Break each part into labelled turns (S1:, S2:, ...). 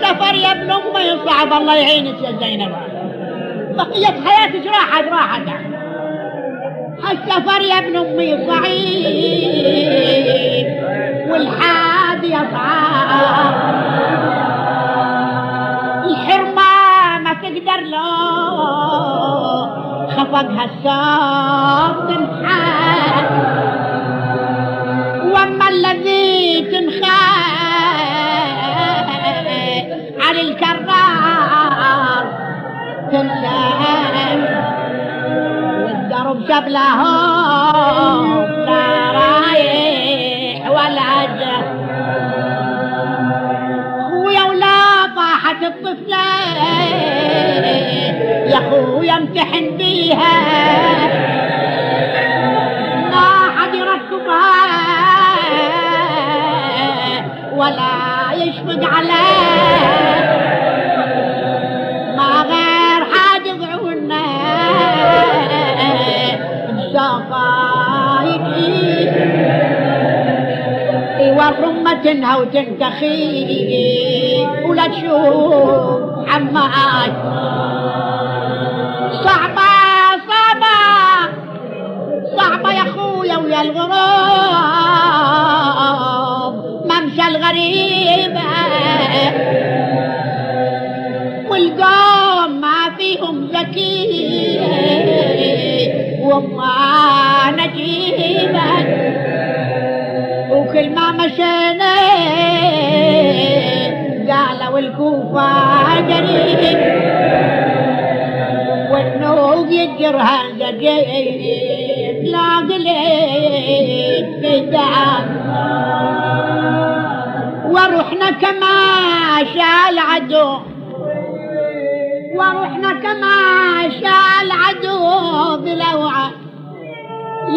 S1: هالسفر يا ابن امي صعب الله يعينك يا زينب. بقية حياتك راحت راحت هالسفر يا ابن أمي صعيب. والحاد يصعب الحرمة ما تقدر له. خفقها الساق تنحاد تنسان والدرب شبله لا رايح ولا خويا ولا طاحت الطفلة يا خويا امتحن بيها. بشفايك أيوه الرمة تنهى وتنتخي ولا تشوف حماك صعبة صعبة. صعبة يا خويا ويا الغراب ممشى الغريبة والقوم ما فيهم ذكي وما نجيبة وكل ما مشينا قالوا الكوفة قريب والنوق يجرها جديد لا قليل ورحنا كما شاء العدو. ورحنا كما شاء العدو.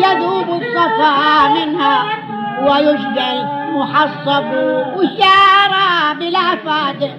S1: يذوب الصفا منها ويشجى المحصب وشارى بلا فاتح.